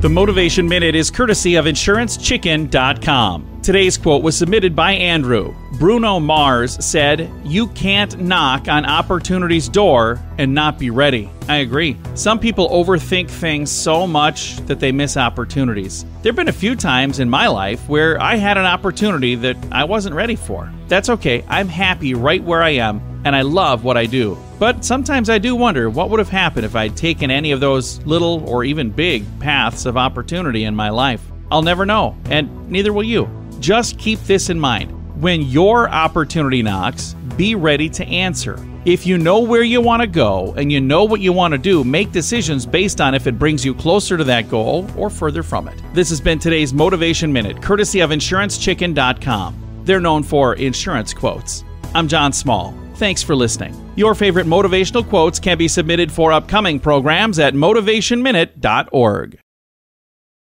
The Motivation Minute is courtesy of InsuranceChicken.com. Today's quote was submitted by Andrew. Bruno Mars said, You can't knock on opportunity's door and not be ready. I agree. Some people overthink things so much that they miss opportunities. There have been a few times in my life where I had an opportunity that I wasn't ready for. That's okay. I'm happy right where I am, and I love what I do. But sometimes I do wonder what would have happened if I'd taken any of those little or even big paths of opportunity in my life. I'll never know, and neither will you. Just keep this in mind. When your opportunity knocks, be ready to answer. If you know where you want to go and you know what you want to do, make decisions based on if it brings you closer to that goal or further from it. This has been today's Motivation Minute, courtesy of InsuranceChicken.com. They're known for insurance quotes. I'm John Small. Thanks for listening. Your favorite motivational quotes can be submitted for upcoming programs at motivationminute.org.